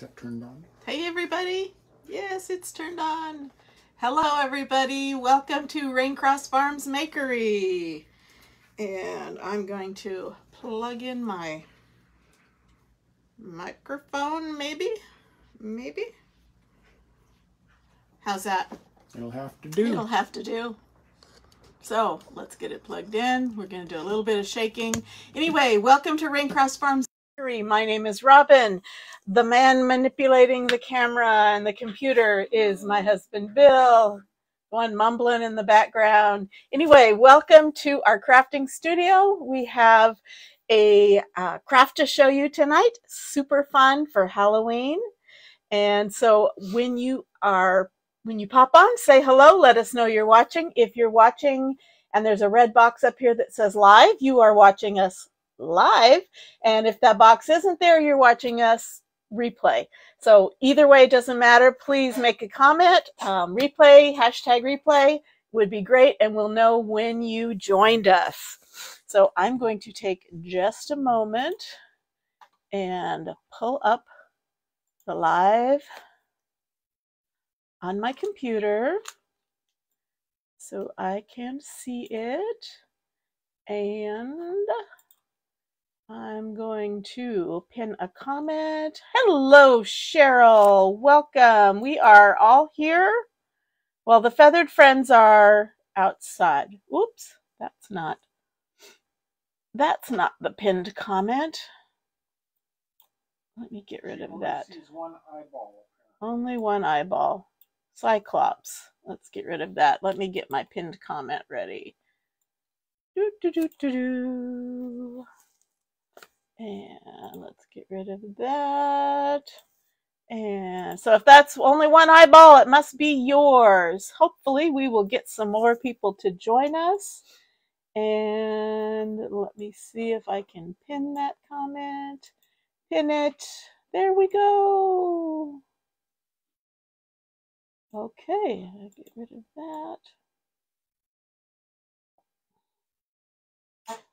Is that turned on? Hey everybody! Yes, it's turned on. Hello everybody. Welcome to Raincross Farms Makery. And I'm going to plug in my microphone maybe? Maybe? How's that? It'll have to do. It'll have to do. So let's get it plugged in. We're going to do a little bit of shaking. Anyway, welcome to Raincross Farms. My name is Robin. The man manipulating the camera and the computer is my husband Bill. One mumbling in the background. Anyway, welcome to our crafting studio. We have a uh, craft to show you tonight. Super fun for Halloween. And so when you are when you pop on, say hello, let us know you're watching. If you're watching and there's a red box up here that says live, you are watching us live. And if that box isn't there, you're watching us replay. So either way, it doesn't matter. Please make a comment. Um, replay, hashtag replay would be great. And we'll know when you joined us. So I'm going to take just a moment and pull up the live on my computer so I can see it. And I'm going to pin a comment. Hello, Cheryl. Welcome. We are all here. Well, the feathered friends are outside. Oops, that's not. That's not the pinned comment. Let me get rid of that. One eyeball. Only one eyeball. Cyclops. Let's get rid of that. Let me get my pinned comment ready. Do, do, do, do, do. And let's get rid of that. And so if that's only one eyeball, it must be yours. Hopefully we will get some more people to join us. And let me see if I can pin that comment. Pin it. There we go. Okay, I get rid of that.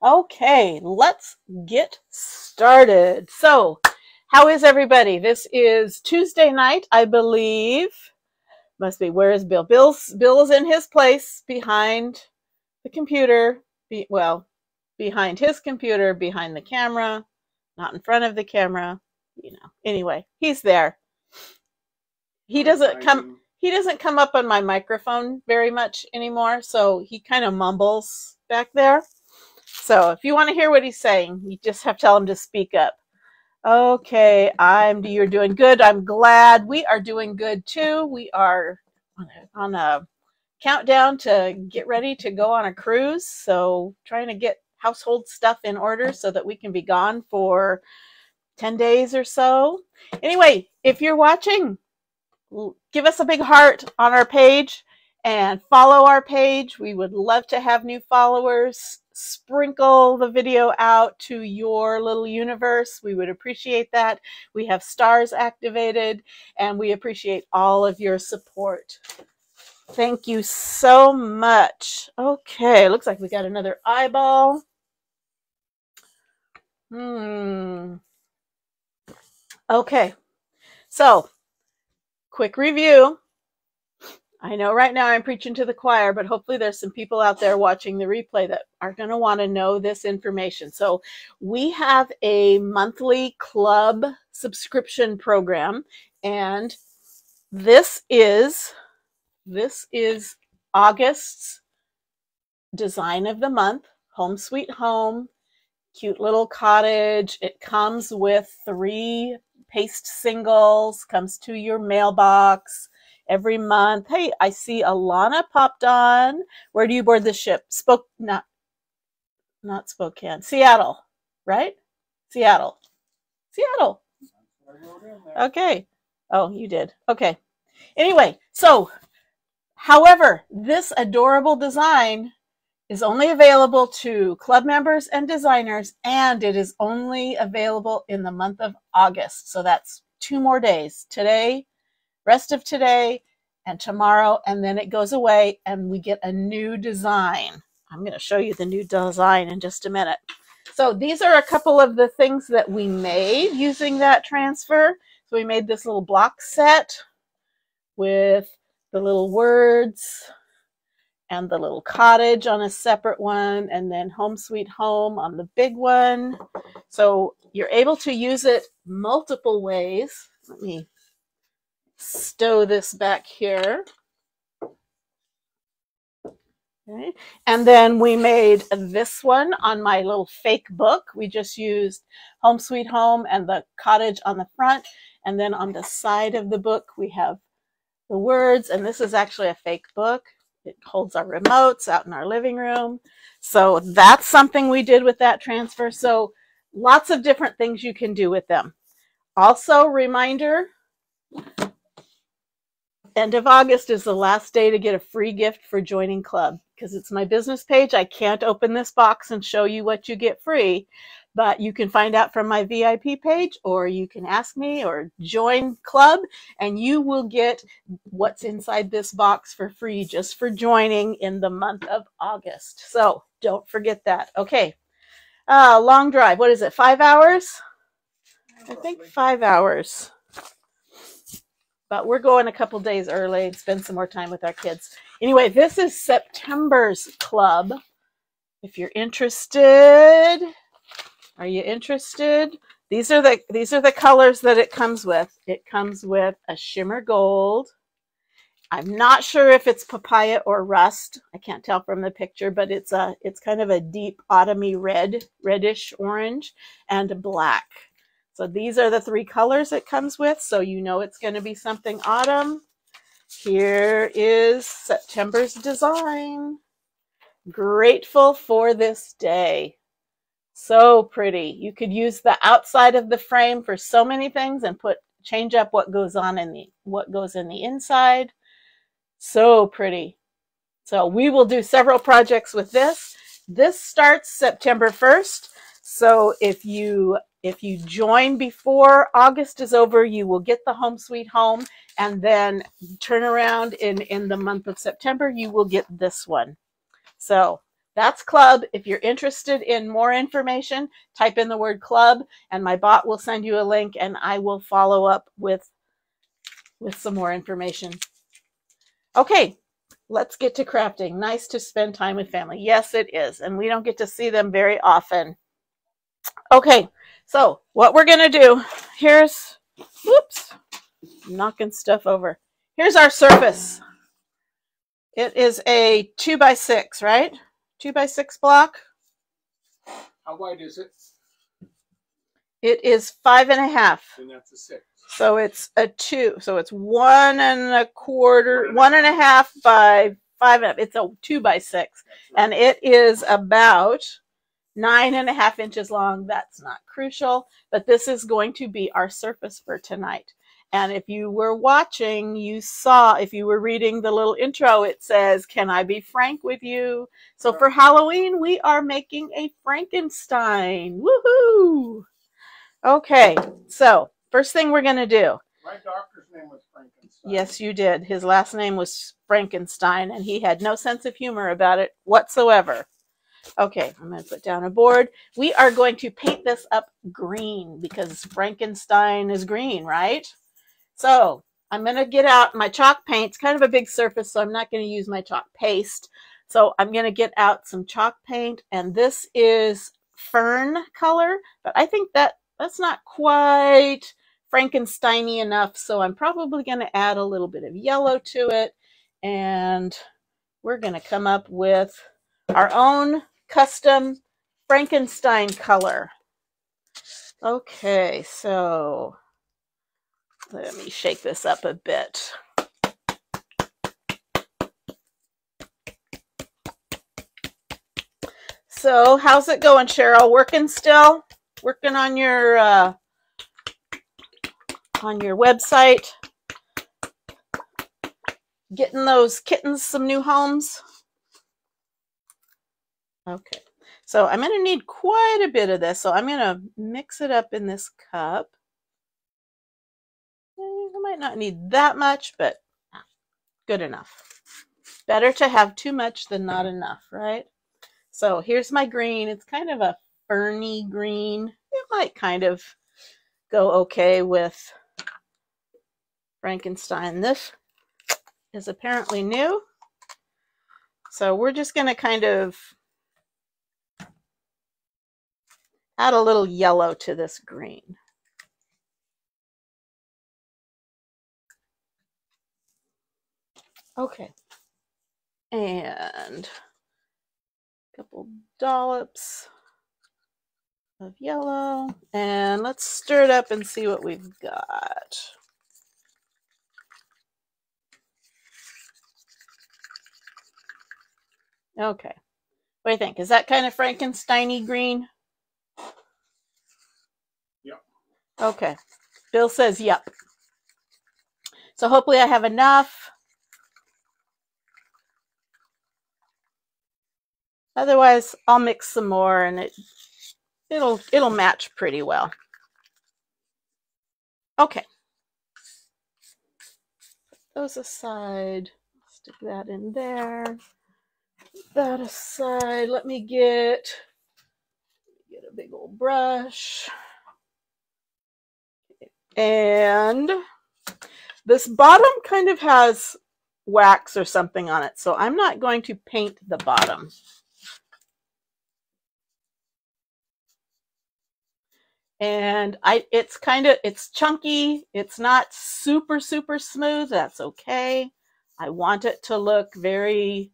Okay, let's get started. So, how is everybody? This is Tuesday night, I believe. Must be. Where is Bill? Bill's Bill's in his place behind the computer. Be, well, behind his computer, behind the camera, not in front of the camera. You know. Anyway, he's there. He doesn't come he doesn't come up on my microphone very much anymore, so he kind of mumbles back there. So if you want to hear what he's saying, you just have to tell him to speak up. Okay, I'm you're doing good. I'm glad we are doing good too. We are on a countdown to get ready to go on a cruise. So trying to get household stuff in order so that we can be gone for 10 days or so. Anyway, if you're watching, give us a big heart on our page and follow our page. We would love to have new followers. Sprinkle the video out to your little universe. We would appreciate that. We have stars activated and we appreciate all of your support. Thank you so much. Okay, looks like we got another eyeball. Hmm. Okay, so quick review. I know right now I'm preaching to the choir, but hopefully there's some people out there watching the replay that are going to want to know this information. So we have a monthly club subscription program and this is this is August's design of the month, Home Sweet Home, cute little cottage. It comes with three paste singles, comes to your mailbox every month. Hey, I see Alana popped on. Where do you board the ship? Spoke not not Spokane. Seattle, right? Seattle. Seattle. Okay. Oh, you did. Okay. Anyway, so however, this adorable design is only available to club members and designers, and it is only available in the month of August. So that's two more days. Today, rest of today, and tomorrow, and then it goes away, and we get a new design. I'm going to show you the new design in just a minute. So these are a couple of the things that we made using that transfer. So we made this little block set with the little words and the little cottage on a separate one and then home sweet home on the big one. So you're able to use it multiple ways. Let me stow this back here. Okay. And then we made this one on my little fake book. We just used Home Sweet Home and the cottage on the front. And then on the side of the book, we have the words. And this is actually a fake book. It holds our remotes out in our living room. So that's something we did with that transfer. So lots of different things you can do with them. Also, reminder, end of August is the last day to get a free gift for joining club because it's my business page. I can't open this box and show you what you get free, but you can find out from my VIP page or you can ask me or join club and you will get what's inside this box for free just for joining in the month of August. So don't forget that. Okay. Uh, long drive. What is it? Five hours? I think five hours but we're going a couple days early and spend some more time with our kids. Anyway, this is September's club. If you're interested, are you interested? These are the these are the colors that it comes with. It comes with a shimmer gold. I'm not sure if it's papaya or rust. I can't tell from the picture, but it's a it's kind of a deep autumny red, reddish orange, and black. So these are the three colors it comes with. So you know it's going to be something autumn. Here is September's design. Grateful for this day. So pretty. You could use the outside of the frame for so many things and put change up what goes on in the what goes in the inside. So pretty. So we will do several projects with this. This starts September 1st. So if you if you join before August is over, you will get the home sweet home and then turn around in, in the month of September, you will get this one. So that's club. If you're interested in more information, type in the word club and my bot will send you a link and I will follow up with, with some more information. Okay, let's get to crafting. Nice to spend time with family. Yes, it is. And we don't get to see them very often. Okay, so what we're going to do, here's, whoops, knocking stuff over. Here's our surface. It is a two by six, right? Two by six block. How wide is it? It is five and a half. And that's a six. So it's a two. So it's one and a quarter, one and a half by five and a half. It's a two by six. Right. And it is about nine and a half inches long. That's not crucial, but this is going to be our surface for tonight. And if you were watching, you saw, if you were reading the little intro, it says, Can I be frank with you? So for Halloween, we are making a Frankenstein. Woohoo! Okay, so first thing we're going to do. My doctor's name was Frankenstein. Yes, you did. His last name was Frankenstein, and he had no sense of humor about it whatsoever. Okay, I'm going to put down a board. We are going to paint this up green because Frankenstein is green, right? So I'm going to get out my chalk paint. It's kind of a big surface, so I'm not going to use my chalk paste. So I'm going to get out some chalk paint, and this is fern color, but I think that that's not quite Frankensteiny enough, so I'm probably going to add a little bit of yellow to it, and we're going to come up with our own custom Frankenstein color. Okay, so let me shake this up a bit. So how's it going, Cheryl? Working still? Working on your uh, on your website? Getting those kittens some new homes? Okay, so I'm going to need quite a bit of this. So I'm going to mix it up in this cup. Eh, I might not need that much, but good enough. Better to have too much than not enough, right? So here's my green. It's kind of a ferny green. It might kind of go okay with Frankenstein. This is apparently new. So we're just going to kind of add a little yellow to this green. Okay. And a couple dollops of yellow. And let's stir it up and see what we've got. Okay. What do you think? Is that kind of Frankensteiny green? Yep. Okay. Bill says yep. So hopefully I have enough. Otherwise, I'll mix some more and it it'll it'll match pretty well. Okay. Put those aside. Stick that in there. Put that aside. Let me get get a big old brush. And this bottom kind of has wax or something on it, so I'm not going to paint the bottom. and I it's kind of it's chunky. It's not super super smooth. That's okay. I want it to look very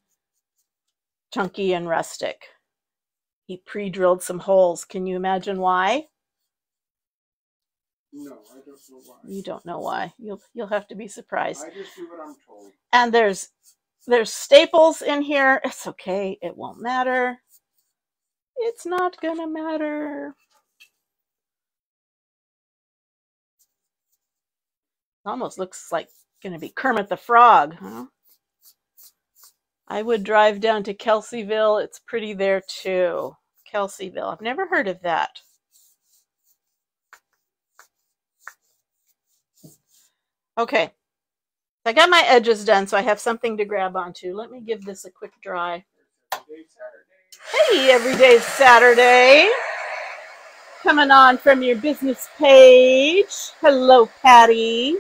chunky and rustic. He pre-drilled some holes. Can you imagine why? No, I don't know why. You don't know why. You'll you'll have to be surprised. I just do what I'm told. And there's there's staples in here. It's okay. It won't matter. It's not gonna matter. Almost looks like going to be Kermit the Frog, huh? I would drive down to Kelseyville. It's pretty there too. Kelseyville. I've never heard of that. Okay. I got my edges done, so I have something to grab onto. Let me give this a quick dry. Day. Hey, every day's Saturday. Coming on from your business page. Hello, Patty.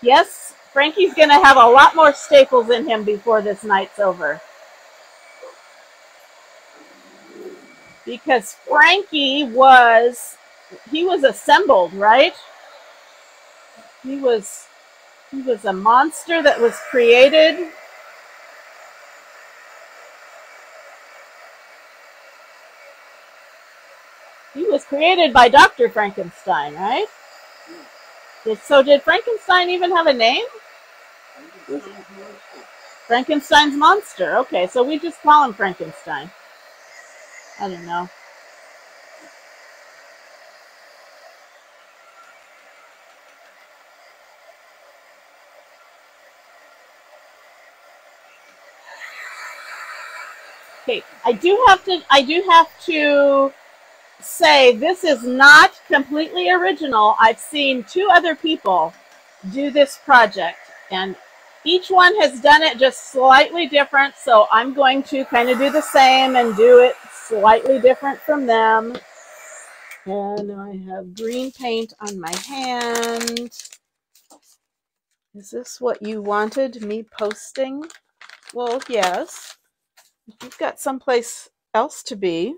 Yes, Frankie's going to have a lot more staples in him before this night's over. Because Frankie was, he was assembled, right? He was, he was a monster that was created. He was created by Dr. Frankenstein, right? Did, so did Frankenstein even have a name? Frankenstein's monster. Okay, so we just call him Frankenstein. I don't know. Okay, I do have to I do have to say this is not completely original. I've seen two other people do this project and each one has done it just slightly different. So I'm going to kind of do the same and do it slightly different from them. And I have green paint on my hand. Is this what you wanted me posting? Well, yes. If you've got someplace else to be.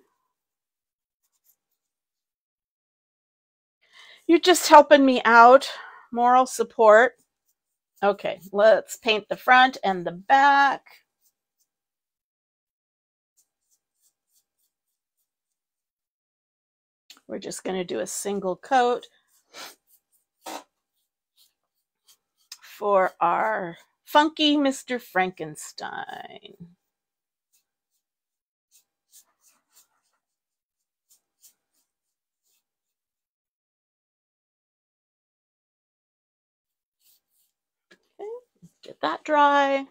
You're just helping me out. Moral support. Okay, let's paint the front and the back. We're just going to do a single coat for our funky Mr. Frankenstein. Get that dry.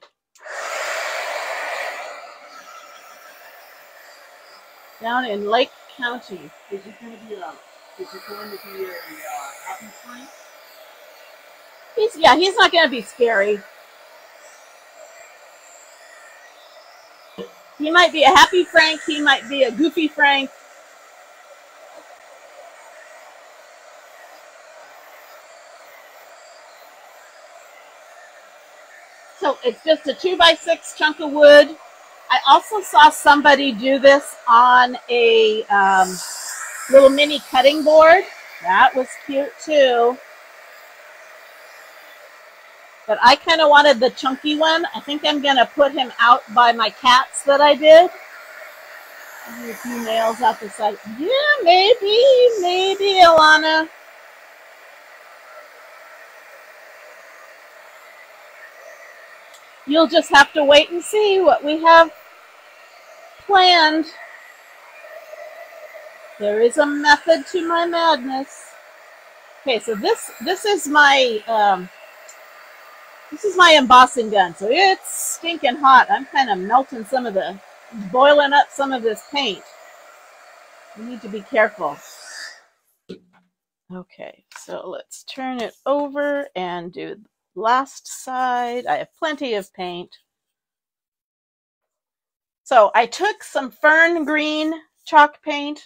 Down in Lake County. Is it going to be a? Is it going to be a uh, happy Frank? He's yeah, he's not gonna be scary. He might be a happy Frank, he might be a goofy Frank. So it's just a two by six chunk of wood. I also saw somebody do this on a um, little mini cutting board. That was cute too. But I kind of wanted the chunky one. I think I'm going to put him out by my cats that I did. a few nails out the side. Yeah, maybe, maybe, Alana. You'll just have to wait and see what we have planned. There is a method to my madness. Okay, so this this is my um, this is my embossing gun. So it's stinking hot. I'm kind of melting some of the, boiling up some of this paint. We need to be careful. Okay, so let's turn it over and do last side. I have plenty of paint. So I took some fern green chalk paint.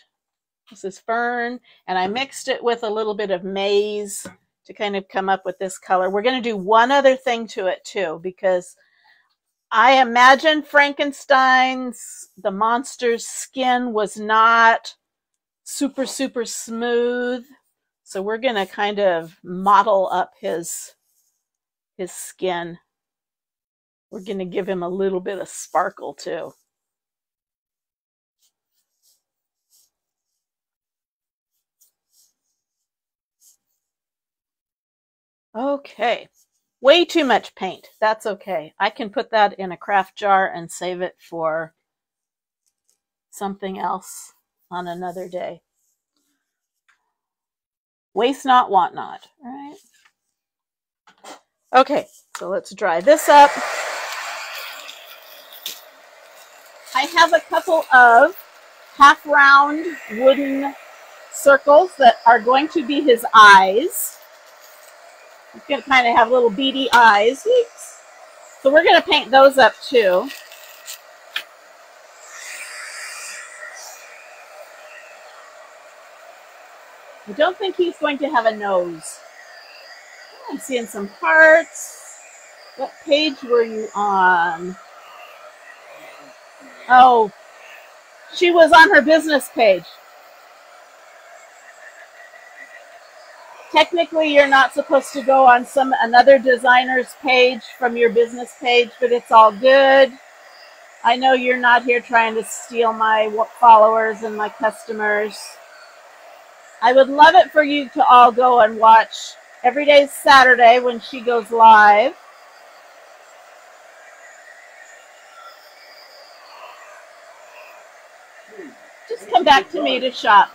This is fern, and I mixed it with a little bit of maize to kind of come up with this color. We're going to do one other thing to it too, because I imagine Frankenstein's, the monster's skin was not super, super smooth. So we're going to kind of mottle up his his skin. We're going to give him a little bit of sparkle too. Okay, way too much paint. That's okay. I can put that in a craft jar and save it for something else on another day. Waste not, want not, right? Okay, so let's dry this up. I have a couple of half round wooden circles that are going to be his eyes. He's going to kind of have little beady eyes. Oops. So we're going to paint those up too. I don't think he's going to have a nose. I'm seeing some hearts. What page were you on? Oh, she was on her business page. Technically, you're not supposed to go on some another designer's page from your business page, but it's all good. I know you're not here trying to steal my followers and my customers. I would love it for you to all go and watch Every day is Saturday when she goes live. Just come back to me to shop.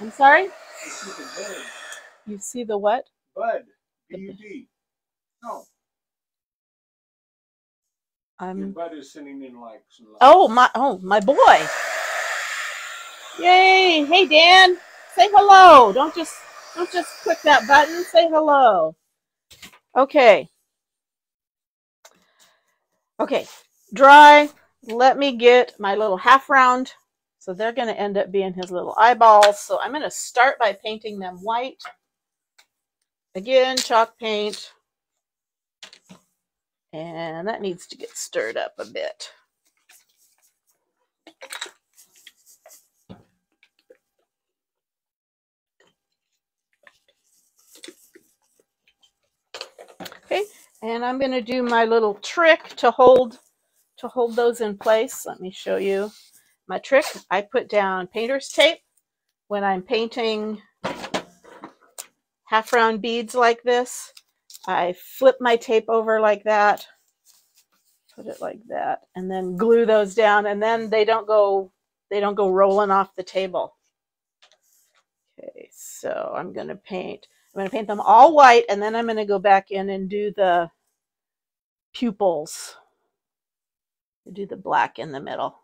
I'm sorry? You see the what? Bud. B-U-D. No. I'm. Your bud is sending in likes likes. Oh my! Oh my boy! Yay! Hey Dan. Say hello. Don't just don't just click that button. Say hello. Okay. Okay. Dry. Let me get my little half round. So they're going to end up being his little eyeballs. So I'm going to start by painting them white. Again, chalk paint. And that needs to get stirred up a bit. Okay, and I'm going to do my little trick to hold to hold those in place. Let me show you my trick. I put down painter's tape when I'm painting half round beads like this. I flip my tape over like that, put it like that, and then glue those down, and then they don't go they don't go rolling off the table. Okay, so I'm going to paint I'm going to paint them all white and then I'm going to go back in and do the pupils. Do the black in the middle.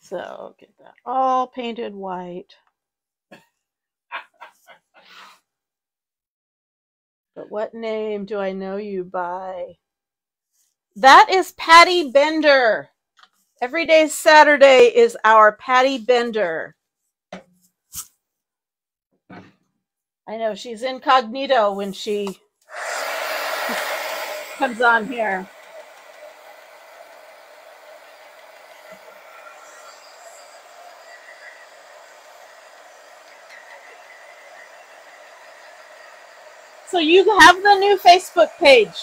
So get that all painted white. But what name do I know you by? That is Patty Bender. Every day Saturday is our Patty Bender. I know she's incognito when she comes on here. So you have the new Facebook page.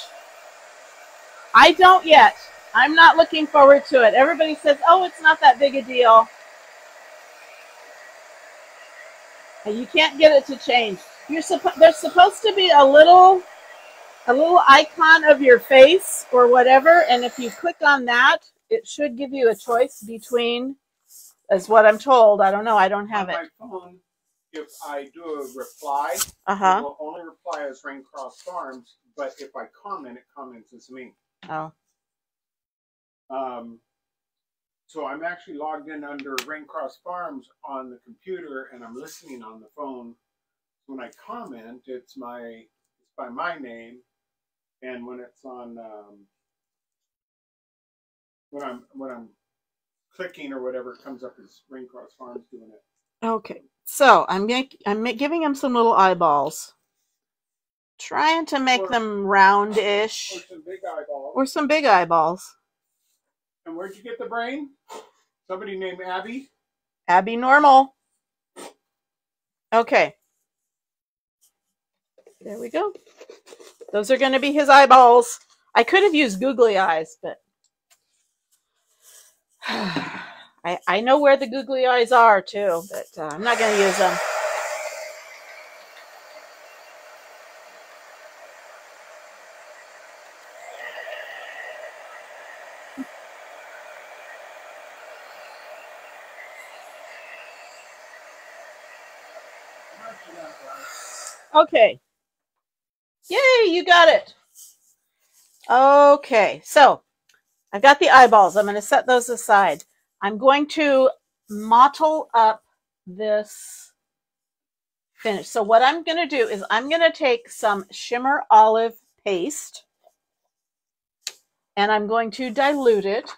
I don't yet. I'm not looking forward to it. Everybody says, "Oh, it's not that big a deal." And you can't get it to change. You're supposed there's supposed to be a little a little icon of your face or whatever, and if you click on that, it should give you a choice between as what I'm told. I don't know. I don't have on it. my phone, if I do a reply, Uh it will only reply as Raincross Farms. But if I comment, it comments as me. Oh. Um, so I'm actually logged in under Raincross Farms on the computer, and I'm listening on the phone. When I comment, it's my it's by my name, and when it's on um, when I'm when I'm clicking or whatever, it comes up as Raincross Farms doing it. Okay. So I'm make, I'm giving him some little eyeballs, trying to make Or- them roundish Or some big eyeballs. or some big eyeballs. And where'd you get the brain? Somebody named Abby. Abby normal. Okay. There we go. Those are going to be his eyeballs. I could have used googly eyes, but I I know where the googly eyes are too, but uh, I'm not going to use them. Okay. Yay, you got it. Okay, so I've got the eyeballs. I'm going to set those aside. I'm going to mottle up this finish. So what I'm going to do is I'm going to take some shimmer olive paste and I'm going to dilute it.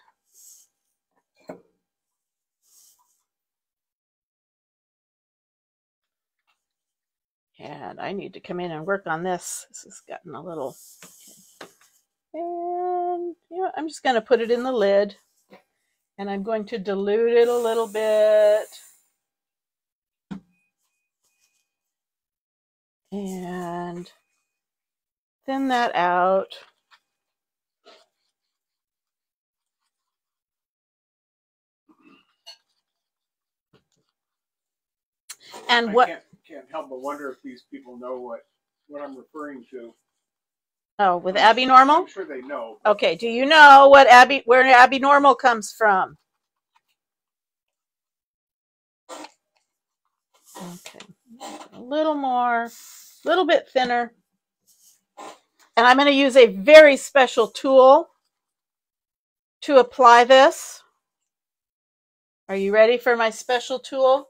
And I need to come in and work on this. This has gotten a little. And you know, I'm just going to put it in the lid. And I'm going to dilute it a little bit. And thin that out. And I what? Can't, help but wonder if these people know what, what I'm referring to. Oh, with I'm Abby sure- Normal? I'm sure they know. Okay, do you know what Abby where Abby Normal comes from? Okay. A little more, a little bit thinner. And I'm going to use a very special tool to apply this. Are you ready for my special tool?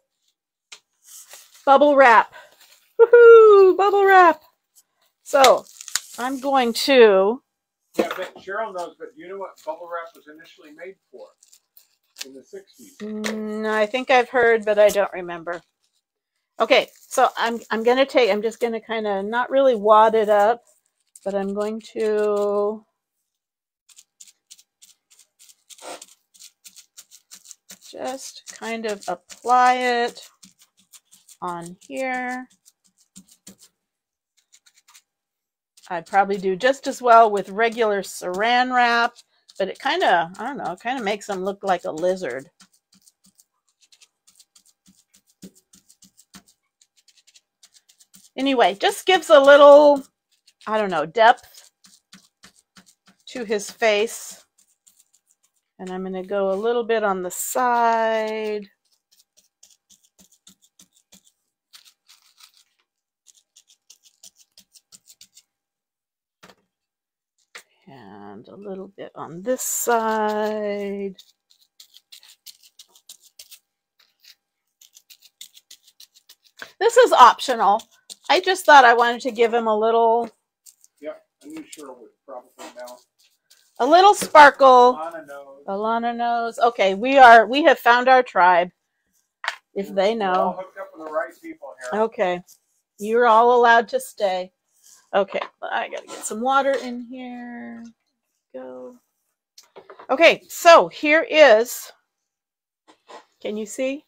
Bubble wrap. Woohoo! Bubble wrap. So, I'm going to Yeah, but Cheryl knows, but do you know what bubble wrap was initially made for in the 60s? Mm, I think I've heard, but I don't remember. Okay, so I'm I'm gonna take. I'm just gonna kind of not really wad it up, but I'm going to just kind of apply it on here. I'd probably do just as well with regular saran wrap, but it kind of, I don't know, kind of makes them look like a lizard. Anyway, just gives a little, I don't know, depth to his face. And I'm going to go a little bit on the side. And a little bit on this side. This is optional. I just thought I wanted to give him a little Yeah, I knew Cheryl would probably know. A little sparkle. Alana knows. Alana knows. Okay, we are we have found our tribe. If they We're all know. hooked up with the right people here. Okay. You're all allowed to stay. Okay, I gotta get some water in here. Go. Okay, so here is. Can you see?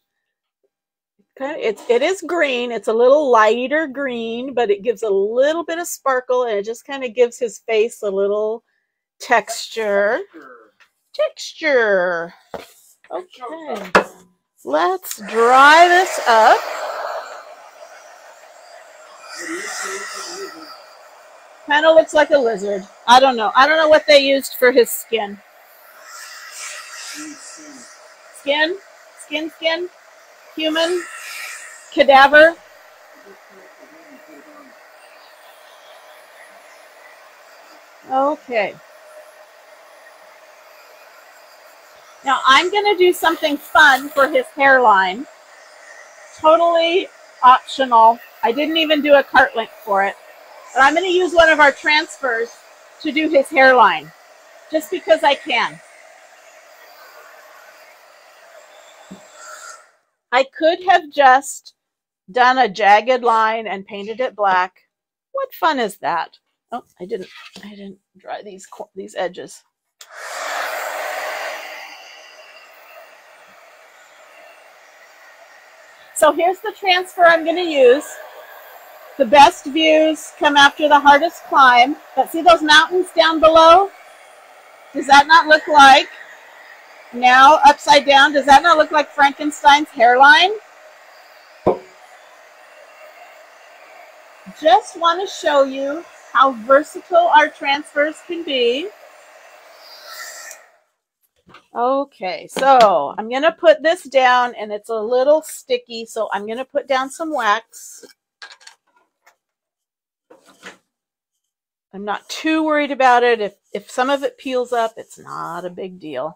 Okay, it's it is green. It's a little lighter green, but it gives a little bit of sparkle, and it just kind of gives his face a little texture. Texture. Okay, let's dry this up. Kind of looks like a lizard. I don't know. I don't know what they used for his skin. Skin? Skin, skin? Human? Cadaver? Okay. Now I'm going to do something fun for his hairline. Totally optional. I didn't even do a cart link for it. But I'm going to use one of our transfers to do his hairline. Just because I can. I could have just done a jagged line and painted it black. What fun is that? Oh, I didn't. I didn't dry these these edges. So here's the transfer I'm going to use. The best views come after the hardest climb. But see those mountains down below? Does that not look like now upside down? Does that not look like Frankenstein's hairline? Just want to show you how versatile our transfers can be. Okay, so I'm going to put this down and it's a little sticky, so I'm going to put down some wax. I'm not too worried about it. If, if some of it peels up, it's not a big deal.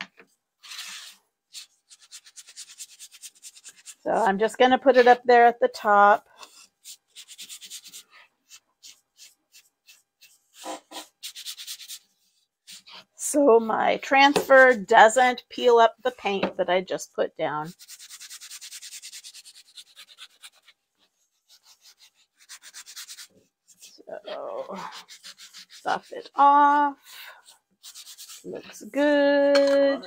So I'm just going to put it up there at the top. So my transfer doesn't peel up the paint that I just put down. So stuff it off. Looks good.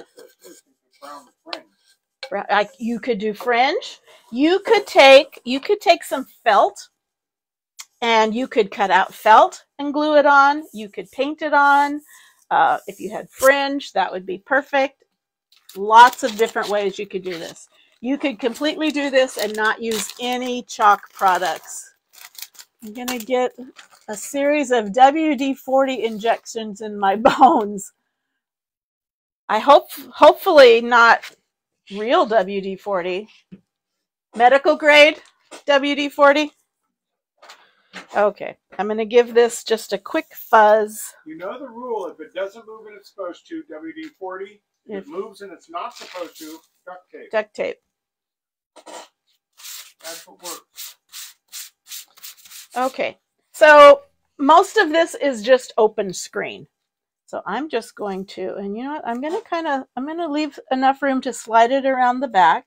I, you could do fringe. You could take you could take some felt and you could cut out felt and glue it on. You could paint it on. Uh, if you had fringe, that would be perfect. Lots of different ways you could do this. You could completely do this and not use any chalk products. I'm gonna get a series of WD-40 injections in my bones. I hope, hopefully not real WD-40. Medical grade WD-40. Okay, I'm going to give this just a quick fuzz. You know the rule. If it doesn't move when it's supposed to, WD 40. If If- it moves and it's not supposed to, duct tape. Duct tape. That's what works. Okay, so most of this is just open screen. So I'm just going to, and you know what, I'm going to kind of, I'm going to leave enough room to slide it around the back.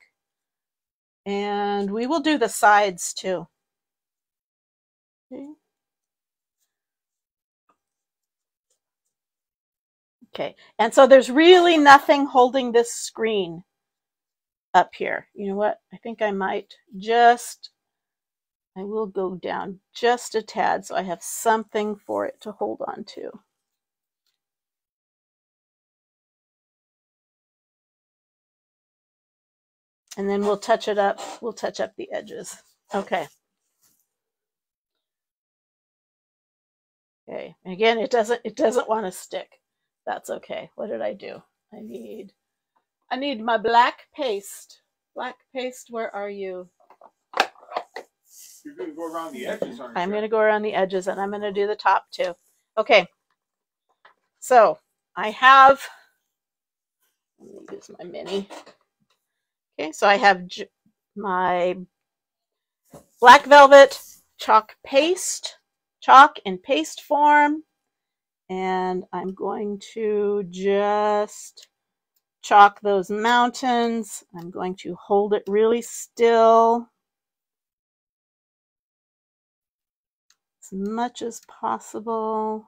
And we will do the sides too. Okay. Okay, and so there's really nothing holding this screen up here. You know what? I think I might just, I will go down just a tad so I have something for it to hold on to. And then we'll touch it up. We'll touch up the edges. Okay. Okay. Again, it doesn't it doesn't want to stick. That's okay. What did I do? I need I need my black paste. Black paste, where are you? You're going to go around the edges, aren't you? I'm going to go around the edges and I'm going to do the top too. Okay. So I have, let me use my mini. Okay, so I have j- my black velvet chalk paste, chalk in paste form. and I'm going to just chalk those mountains. I'm going to hold it really still as much as possible.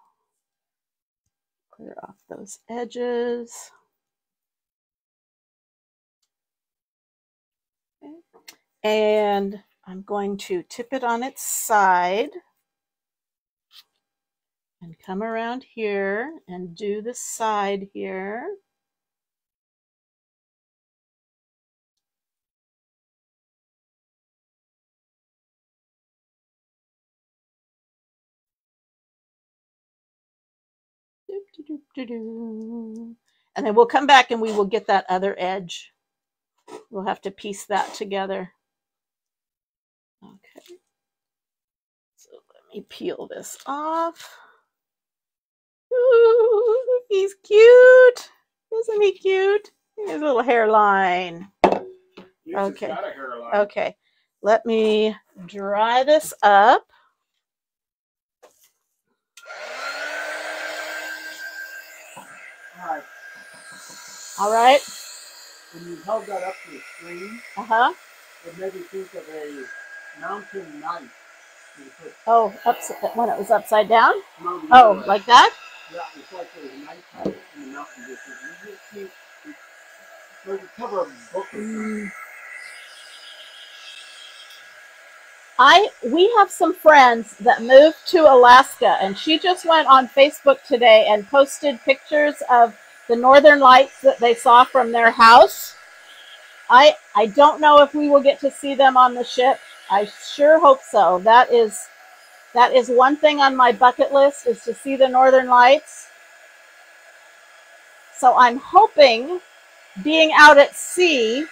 Clear off those edges. And I'm going to tip it on its side and come around here and do the side here. And then we'll come back and we will get that other edge. We'll have to piece that together. Okay. So let me peel this off. Ooh, he's cute. Isn't he cute? His little hairline. Okay. Okay. Let me dry this up. All right. when you held that up to the screen, Uh huh. it made me think of a mountain knife. Oh, ups- when it was upside down. the Oh, way. like that. Yeah, it's like a knife in the mountain. You just see, there's a cover of a book. or. I we have some friends that moved to Alaska and she just went on Facebook today and posted pictures of the northern lights that they saw from their house. I I don't know if we will get to see them on the ship. I sure hope so. That is that is one thing on my bucket list is to see the northern lights. So I'm hoping being out at sea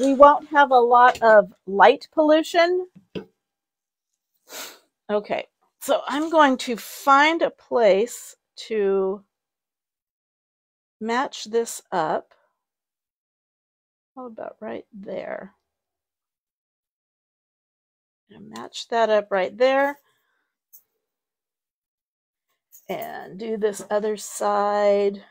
we won't have a lot of light pollution. Okay, so I'm going to find a place to match this up. How about right there? And match that up right there. And do this other side.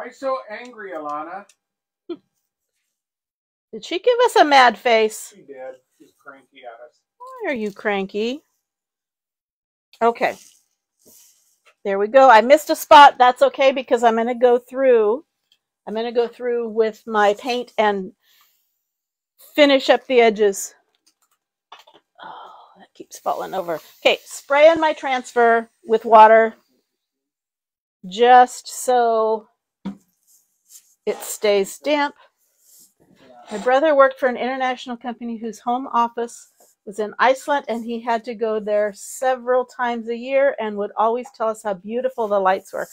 Why so angry, Alana? Did she give us a mad face? She did. She's cranky at us. Why are you cranky? Okay. There we go. I missed a spot. That's okay because I'm going to go through. I'm going to go through with my paint and finish up the edges. Oh, that keeps falling over. Okay, spray in my transfer with water just so it stays damp. My brother worked for an international company whose home office was in Iceland and he had to go there several times a year and would always tell us how beautiful the lights were.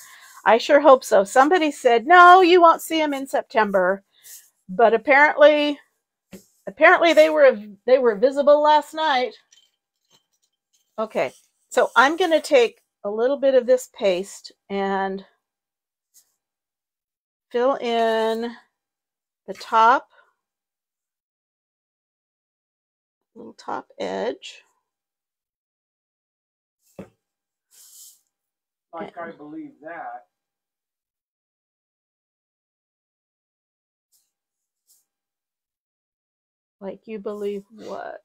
I sure hope so. Somebody said, "No, you won't see them in September." But apparently apparently they were they were visible last night. Okay. So I'm going to take a little bit of this paste and fill in the top little top edge. Like I believe that. Like you believe what?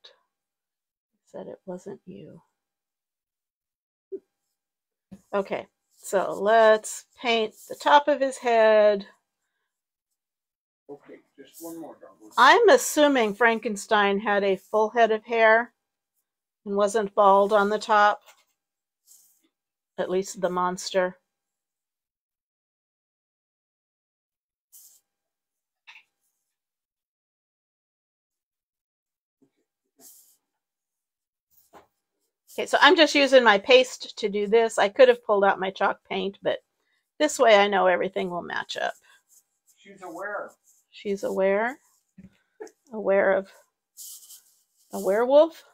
Said it wasn't you. Okay, so let's paint the top of his head. Okay, just one more. I'm assuming Frankenstein had a full head of hair and wasn't bald on the top. At least the monster. Okay, so I'm just using my paste to do this. I could have pulled out my chalk paint, but this way I know everything will match up. She's aware. She's aware. Aware of a werewolf.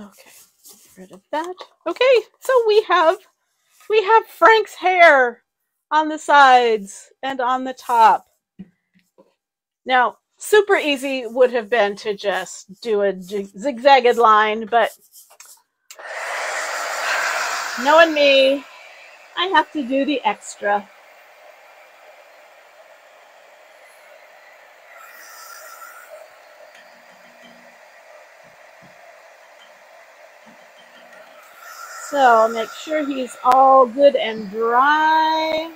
Okay, rid of that. Okay, so we have we have Frank's hair on the sides and on the top. Now, super easy would have been to just do a zigzagged line, but knowing me, I have to do the extra. So make sure he's all good and dry.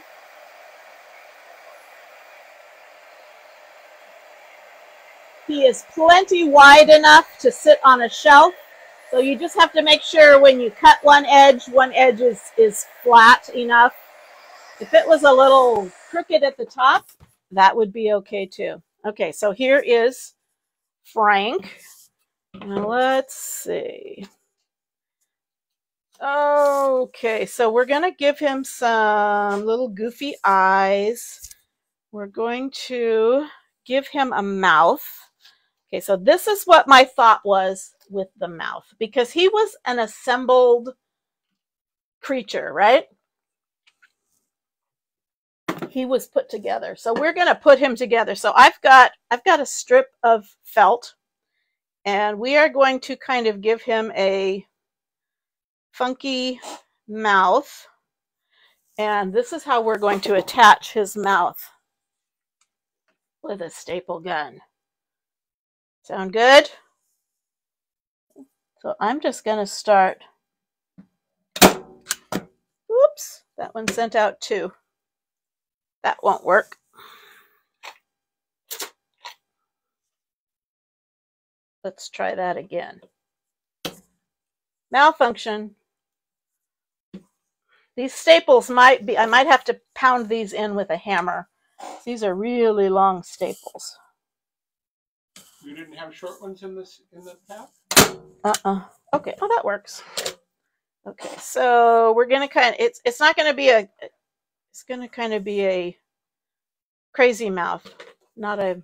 He is plenty wide enough to sit on a shelf. So you just have to make sure when you cut one edge, one edge is, is flat enough. If it was a little crooked at the top, that would be okay too. Okay, so here is Frank. Now let's see. Okay, so we're going to give him some little goofy eyes. We're going to give him a mouth. Okay, so this is what my thought was with the mouth because he was an assembled creature, right? He was put together. So we're going to put him together. So I've got I've got a strip of felt and we are going to kind of give him a funky mouth. And this is how we're going to attach his mouth with a staple gun. Sound good? So I'm just going to start. Oops, that one sent out too. That won't work. Let's try that again. Malfunction. These staples might be, I might have to pound these in with a hammer. These are really long staples. You didn't have short ones in this in the path? Uh-uh. Okay. Oh, that works. Okay. So we're gonna kind of it's it's not gonna be a it's gonna kind of be a crazy mouth, not a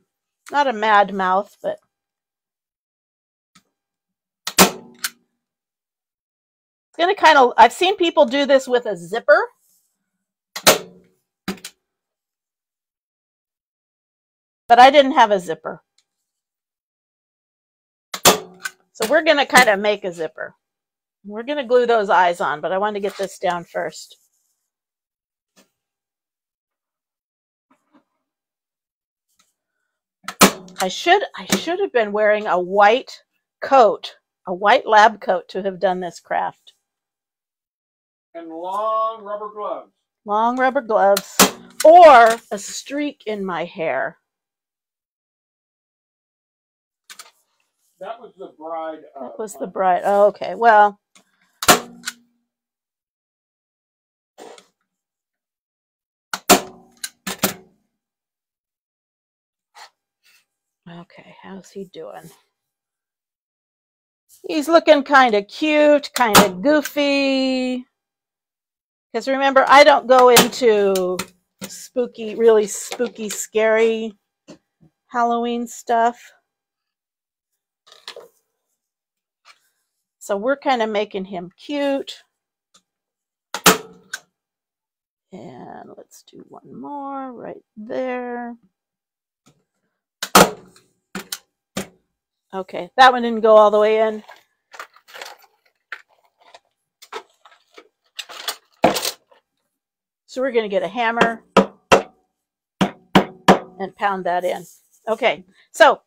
not a mad mouth, but it's gonna kind of. I've seen people do this with a zipper. But I didn't have a zipper. So we're going to kind of make a zipper. We're going to glue those eyes on, but I want to get this down first. I should I should have been wearing a white coat, a white lab coat to have done this craft. And long rubber gloves. Long rubber gloves or a streak in my hair. That was the bride. That was the uh, bride. Oh, okay. Well. Okay, how's he doing? He's looking kind of cute, kind of goofy. Because remember, I don't go into spooky, really spooky, scary Halloween stuff. So we're kind of making him cute. And let's do one more right there. Okay, that one didn't go all the way in. So we're going to get a hammer and pound that in. Okay, so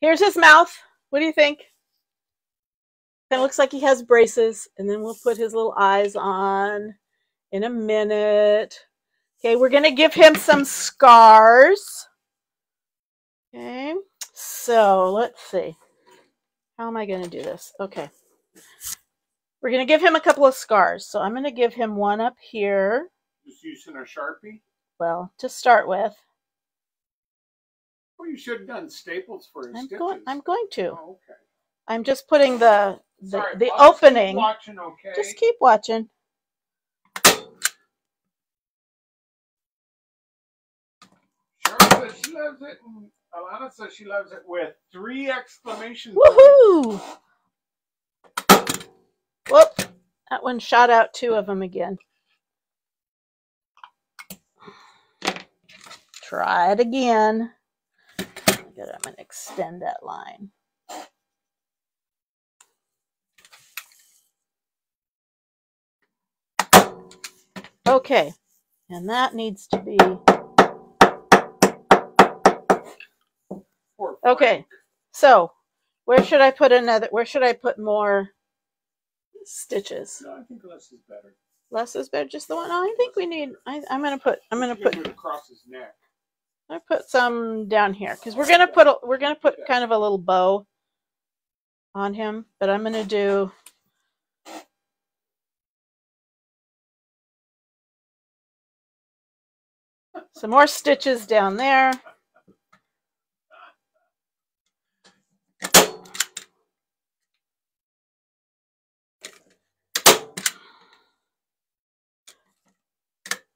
here's his mouth. What do you think? Of looks like he has braces, and then we'll put his little eyes on in a minute. Okay, we're going to give him some scars. Okay, so let's see. How am I going to do this? Okay. We're going to give him a couple of scars. So I'm going to give him one up here. Just using a Sharpie? Well, to start with. Well, you should have done staples for his I'm stitches. going, I'm going to. Oh, okay. I'm just putting the the, Sorry, the I'll just keep opening. watching, okay? Just keep watching. Cheryl says she loves it, and Alana says she loves it with three exclamation points. Woohoo! Whoop. That one shot out two of them again. Try it again. Good, I'm going to extend that line. Okay, and that needs to be Okay. So. Where should I put another? Where should I put more stitches? No, I think less is better. Less is better. Just the one. Oh, I think we need. I, I'm gonna put. I'm gonna put. across his neck. I put some down here because we're gonna put. A, we're gonna put kind of a little bow on him, but I'm gonna do. Some more stitches down there.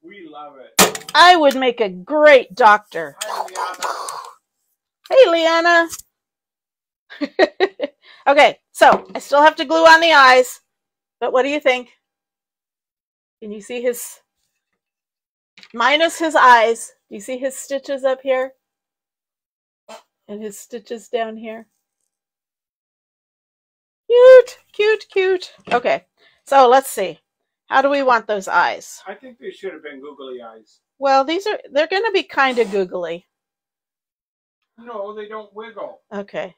We love it. I would make a great doctor. Hi, Liana. Hey, Leanna. okay, so I still have to glue on the eyes, but what do you think? Can you see his minus his eyes? Do you see his stitches up here? And his stitches down here? Cute, cute, cute. Okay, so let's see. How do we want those eyes? I think they should have been googly eyes. Well, these are, they're going to be kind of googly. No, they don't wiggle. Okay.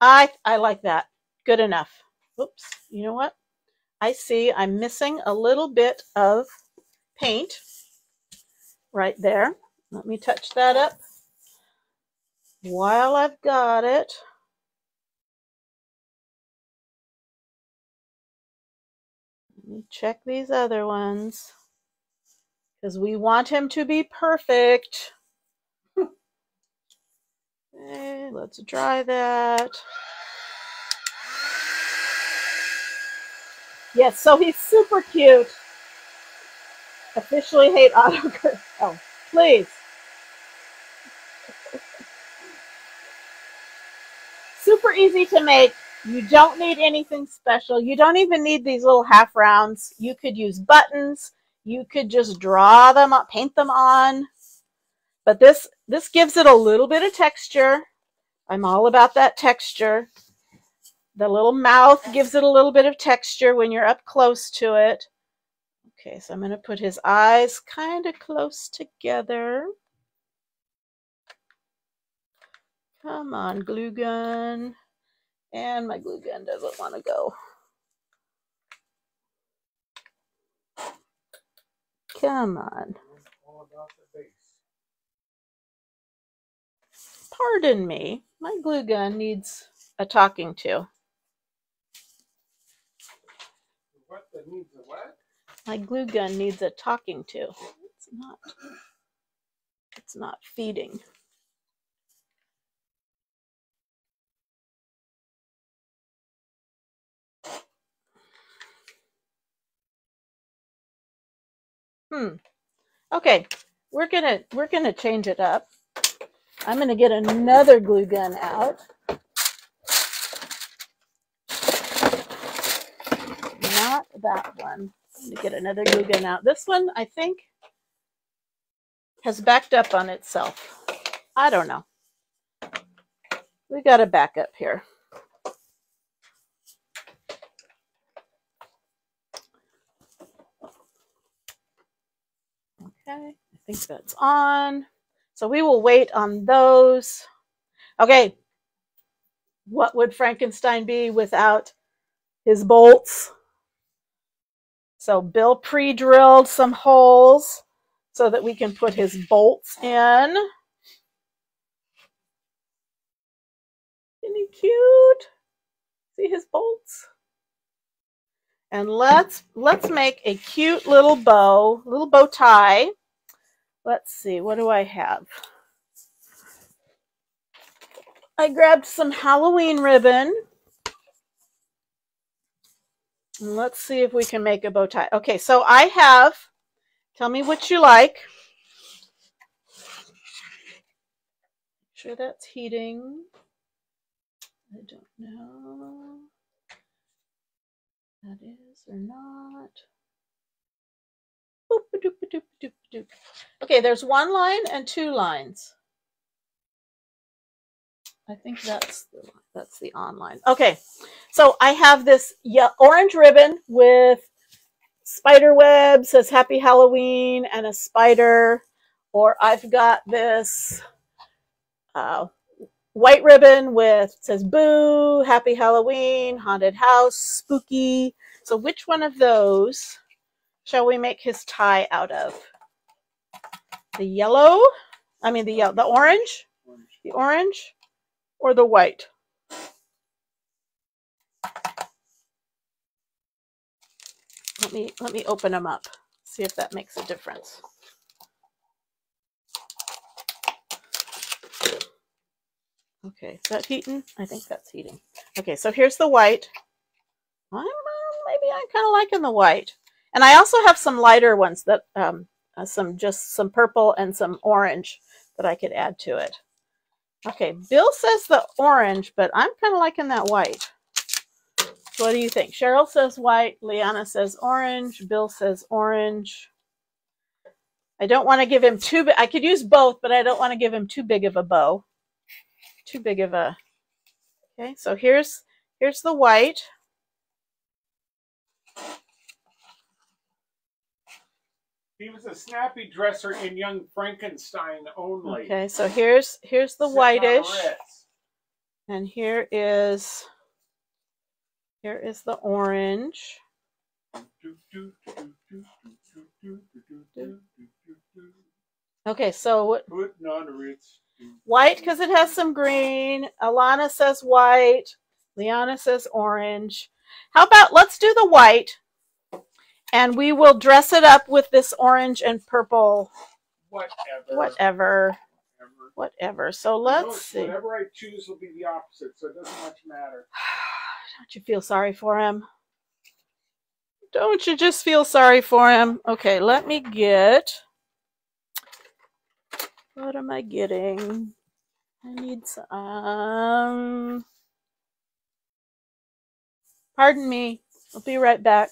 I I like that. Good enough. Oops. You know what? I see I'm missing a little bit of paint right there. Let me touch that up while I've got it. Let me check these other ones because we want him to be perfect. Okay, let's dry that. Yes, so he's super cute. Officially hate autocurve. Oh, please. super easy to make. You don't need anything special. You don't even need these little half rounds. You could use buttons. You could just draw them up, paint them on. But this this gives it a little bit of texture. I'm all about that texture. The little mouth gives it a little bit of texture when you're up close to it. Okay, so I'm going to put his eyes kind of close together. Come on, glue gun. And my glue gun doesn't want to go. Come on. Pardon me. My glue gun needs a talking to. What needs a what? My glue gun needs a talking to. It's not. It's not feeding. Hmm. Okay, we're gonna we're gonna change it up. I'm gonna get another glue gun out. Not that one. I'm gonna get another glue gun out. This one, I think, has backed up on itself. I don't know. We got a backup here. Okay, I think that's on. So we will wait on those. Okay, what would Frankenstein be without his bolts? So Bill pre-drilled some holes so that we can put his bolts in. Isn't he cute? See his bolts? And let's let's make a cute little bow, little bow tie. Let's see, what do I have? I grabbed some Halloween ribbon. Let's see if we can make a bow tie. Okay, so I have, tell me what you like. Sure that's heating. I don't know. that is or not. Okay, there's one line and two lines. I think that's the that's the online. Okay, so I have this orange ribbon with spider web says Happy Halloween and a spider, or I've got this uh, white ribbon with says Boo, Happy Halloween, Haunted House, Spooky. So which one of those shall we make his tie out of? The yellow, I mean the the Orange. the orange, or the white? Let me let me open them up. See if that makes a difference. Okay, is that heating? I think that's heating. Okay, so here's the white. I don't know, maybe I'm kind of liking the white. And I also have some lighter ones that, um, uh, some just some purple and some orange that I could add to it. Okay, Bill says the orange, but I'm kind of liking that white. What do you think? Cheryl says white, Liana says orange, Bill says orange. I don't want to give him too big. I could use both, but I don't want to give him too big of a bow. Too big of a. Okay, so here's here's the white. He was a snappy dresser in Young Frankenstein only. Okay, so here's here's the whitish. And here is here is the orange. Okay, so what? White because it has some green. Alana says white. Liana says orange. How about let's do the white and we will dress it up with this orange and purple, Whatever. whatever, Whatever. whatever. So let's see. Whatever I choose will be the opposite, so it doesn't much matter. Don't you feel sorry for him? Don't you just feel sorry for him? Okay, let me get. What am I getting? I need some. Pardon me. I'll be right back.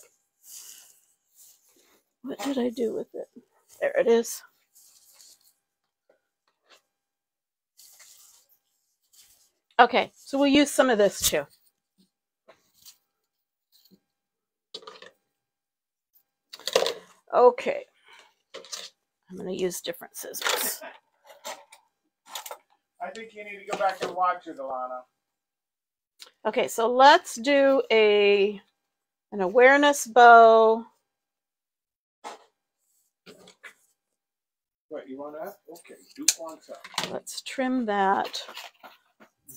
What did I do with it? There it is. Okay, so we'll use some of this too. Okay. I'm going to use different scissors. I think you need to go back and watch it, Alana. Okay, so let's do a an awareness bow. What, you want that? Okay, Duke wants that. Let's trim that.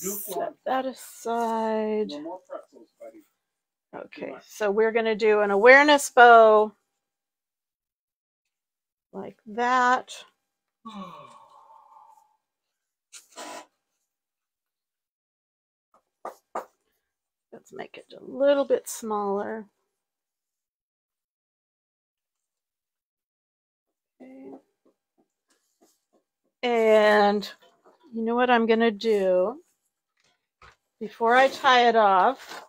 Duke Set wants that aside. No more pretzels, buddy. Okay, so we're going to do an awareness bow like that. Let's make it a little bit smaller. Okay. And you know what I'm going to do? Before I tie it off,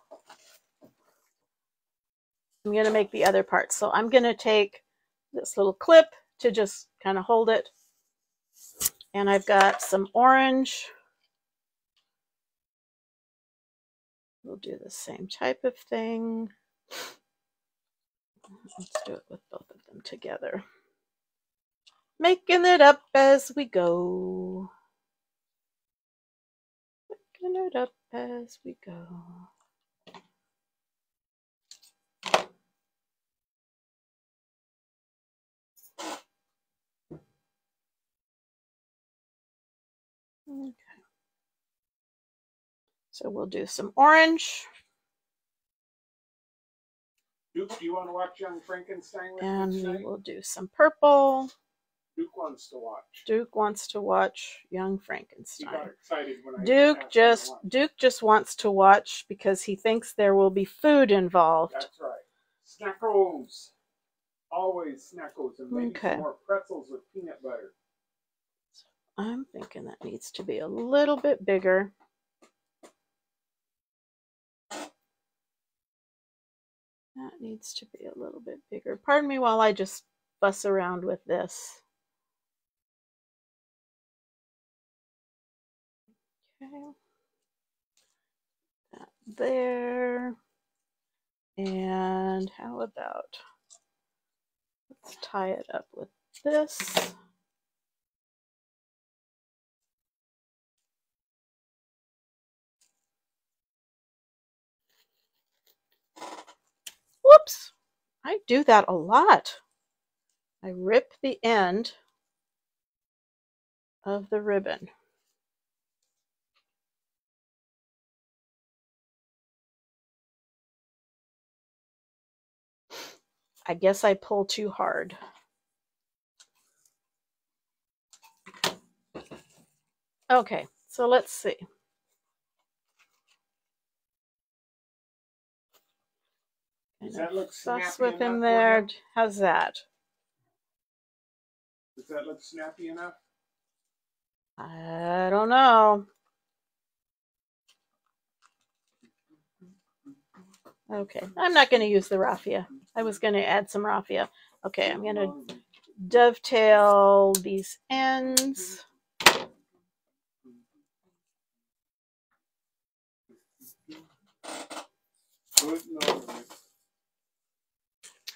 I'm going to make the other part. So I'm going to take this little clip to just kind of hold it. And I've got some orange. We'll do the same type of thing. Let's do it with both of them together. Making it up as we go. Making it up as we go. Okay. So we'll do some orange Duke, do you want to watch Young Frankenstein with and we will do some purple. Duke wants to watch. Duke wants to watch Young Frankenstein. excited when I Duke just. Duke just wants to watch because he thinks there will be food involved. That's right. Snackos. Always snackos and maybe Okay. more pretzels with peanut butter. I'm thinking that needs to be a little bit bigger. That needs to be a little bit bigger. Pardon me while I just fuss around with this. Okay. That there. And how about, let's tie it up with this. Whoops, I do that a lot. I rip the end of the ribbon. I guess I pull too hard. Okay, so let's see. Does that look with him there. How's that? Does that look snappy enough? I don't know. Okay, I'm not going to use the raffia. I was going to add some raffia. Okay, I'm going to dovetail these ends.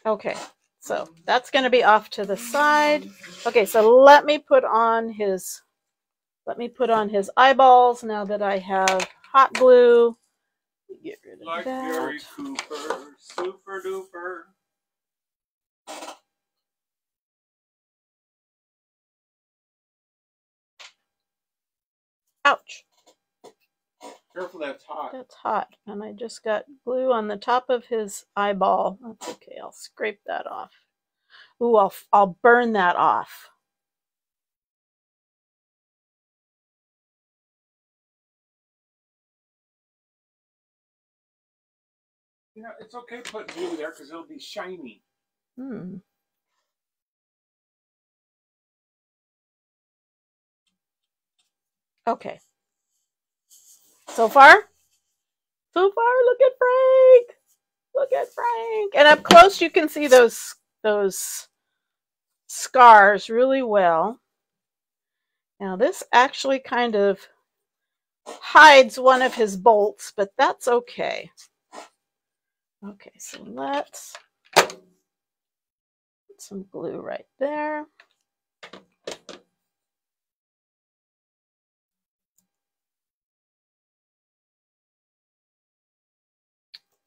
Okay, so that's going to be off to the side. Okay, so let me put on his let me put on his eyeballs now that I have hot glue. Get rid of Like that. Gary Cooper, super duper. Ouch, Careful, that's hot. that's hot. And I just got glue on the top of his eyeball. That's okay. I'll scrape that off. Ooh, I'll I'll burn that off. Know, it's okay to put glue there because it'll be shiny. Hmm. Okay. So far? So far, look at Frank. Look at Frank. And up close you can see those those scars really well. Now this actually kind of hides one of his bolts, but that's okay. Okay, so let's put some glue right there.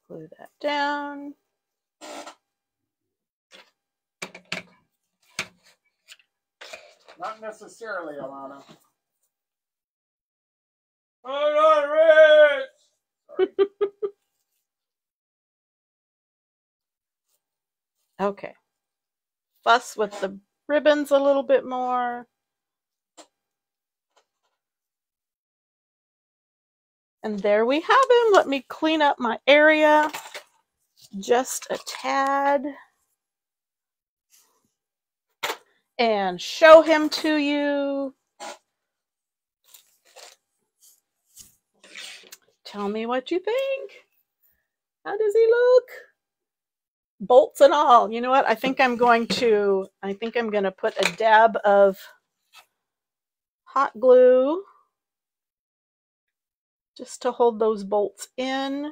Glue that down. Not necessarily, Alana. Oh, not rich! Okay. Fuss with the ribbons a little bit more. And there we have him. Let me clean up my area just a tad. And show him to you. Tell me what you think. How does he look? Bolts and all. You know what? I think I'm going to, I think I'm going to put a dab of hot glue just to hold those bolts in.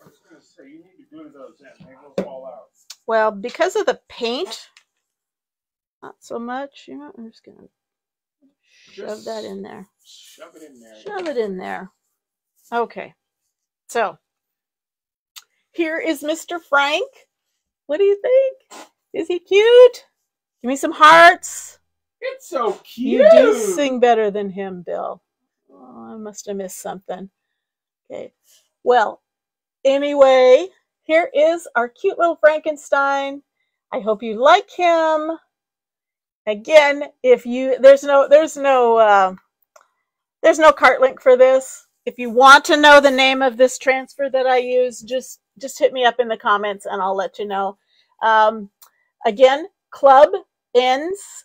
I was going to say, you need to glue those in. They will fall out. Well, because of the paint, not so much. You know, I'm just going to shove that in there. Shove it in there. Shove it in there. Okay. So here is Mr. Frank. What do you think? Is he cute? Give me some hearts. It's so cute. You do sing better than him, Bill. Oh, I must have missed something. Okay. Well, anyway, here is our cute little Frankenstein. I hope you like him. Again, if you there's no there's no uh, there's no cart link for this. If you want to know the name of this transfer that I use, just just hit me up in the comments and I'll let you know. Um, again, club ends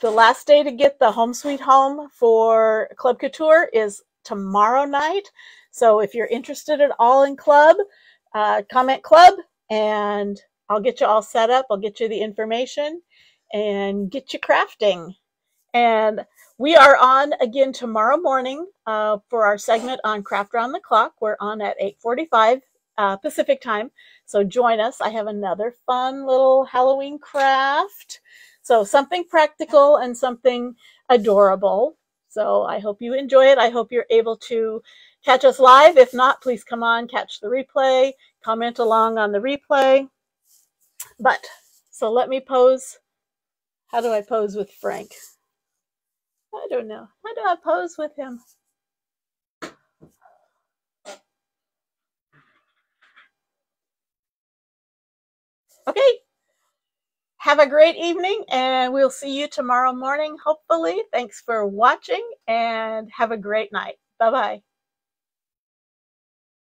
the last day to get the home sweet home for Club Couture is tomorrow night. So if you're interested at all in club, uh, comment club and I'll get you all set up. I'll get you the information and get you crafting. And we are on again tomorrow morning uh, for our segment on Craft Round the Clock. We're on at 845 uh, Pacific time. So join us. I have another fun little Halloween craft. So something practical and something adorable. So I hope you enjoy it. I hope you're able to catch us live. If not, please come on, catch the replay, comment along on the replay. But so let me pose. How do I pose with Frank? I don't know. How do I pose with him? Okay. Have a great evening and we'll see you tomorrow morning, hopefully. Thanks for watching and have a great night. Bye bye.